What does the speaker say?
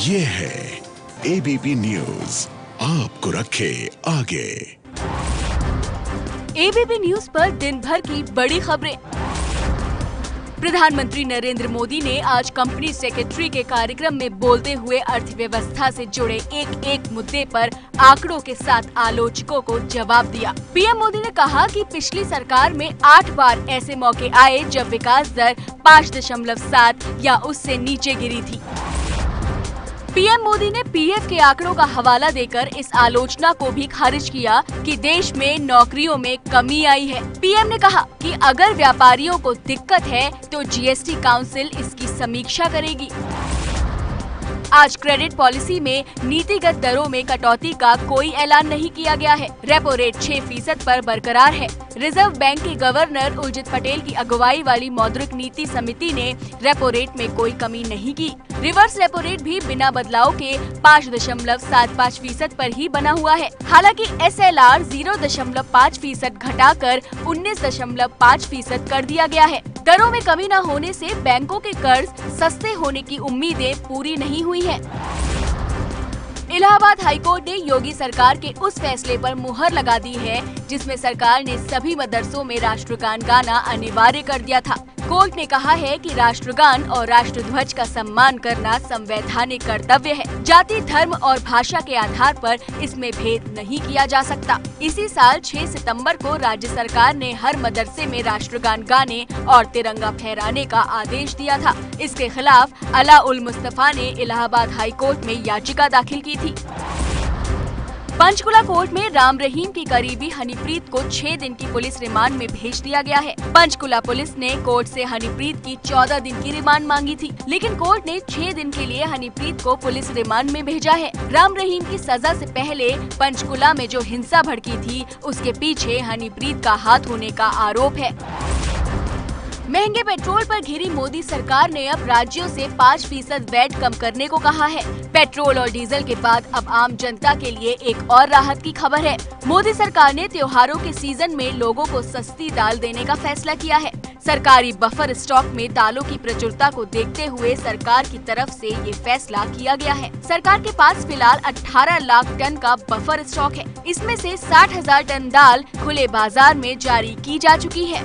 ये है ABP news आपको रखे आगे। एबीपी न्यूज़ पर दिन भर की बड़ी खबरें। प्रधानमंत्री नरेंद्र मोदी ने आज कंपनी सेक्रेटरी के कार्यक्रम में बोलते हुए अर्थव्यवस्था से जुड़े एक एक मुद्दे पर आंकड़ों के साथ आलोचकों को जवाब दिया। पीएम मोदी ने कहा कि पिछली सरकार में आठ बार ऐसे मौके आए जब विकास दर पाँच दशमलव सात या उससे नीचे गिरी थी। पीएम मोदी ने पीएफ के आंकड़ों का हवाला देकर इस आलोचना को भी खारिज किया कि देश में नौकरियों में कमी आई है। पीएम ने कहा कि अगर व्यापारियों को दिक्कत है तो जीएसटी काउंसिल इसकी समीक्षा करेगी। आज क्रेडिट पॉलिसी में नीतिगत दरों में कटौती का कोई ऐलान नहीं किया गया है। रेपो रेट छह फ़ीसद आरोप बरकरार है। रिज़र्व बैंक के गवर्नर उर्जित पटेल की अगुवाई वाली मौद्रिक नीति समिति ने रेपो रेट में कोई कमी नहीं की। रिवर्स रेपो रेट भी बिना बदलाव के पाँच दशमलव सात पाँच फ़ीसद आरोप ही बना हुआ है। हालाँकि एस एल आर ज़ीरो दशमलव पाँच फ़ीसद घटा कर उन्नीस दशमलव पाँच फ़ीसद कर दिया गया है। दरों में कमी न होने से बैंकों के कर्ज सस्ते होने की उम्मीदें पूरी नहीं हुई हैं। इलाहाबाद हाईकोर्ट ने योगी सरकार के उस फैसले पर मुहर लगा दी है, जिसमें सरकार ने सभी मदरसों में राष्ट्रगान गाना अनिवार्य कर दिया था कोर्ट ने कहा है कि राष्ट्रगान और राष्ट्रध्वज का सम्मान करना संवैधानिक कर्तव्य है। जाति, धर्म और भाषा के आधार पर इसमें भेद नहीं किया जा सकता। इसी साल 6 सितंबर को राज्य सरकार ने हर मदरसे में राष्ट्रगान गाने और तिरंगा फहराने का आदेश दिया था। इसके खिलाफ अला उल मुस्तफ़ा ने इलाहाबाद हाई कोर्ट में याचिका दाखिल की थी। पंचकुला कोर्ट में राम रहीम की करीबी हनीप्रीत को छह दिन की पुलिस रिमांड में भेज दिया गया है। पंचकुला पुलिस ने कोर्ट से हनीप्रीत की चौदह दिन की रिमांड मांगी थी, लेकिन कोर्ट ने छह दिन के लिए हनीप्रीत को पुलिस रिमांड में भेजा है। राम रहीम की सजा से पहले पंचकुला में जो हिंसा भड़की थी, उसके पीछे हनीप्रीत का हाथ होने का आरोप है। महँगे पेट्रोल पर घिरी मोदी सरकार ने अब राज्यों से पाँच फ़ीसद वैट कम करने को कहा है। पेट्रोल और डीजल के बाद अब आम जनता के लिए एक और राहत की खबर है। मोदी सरकार ने त्योहारों के सीज़न में लोगों को सस्ती दाल देने का फैसला किया है। सरकारी बफर स्टॉक में दालों की प्रचुरता को देखते हुए सरकार की तरफ़ से ये फैसला किया गया है। सरकार के पास फ़िलहाल 18 लाख टन का बफर स्टॉक है। इसमें से साठ हज़ार टन दाल खुले बाज़ार में जारी की जा चुकी है।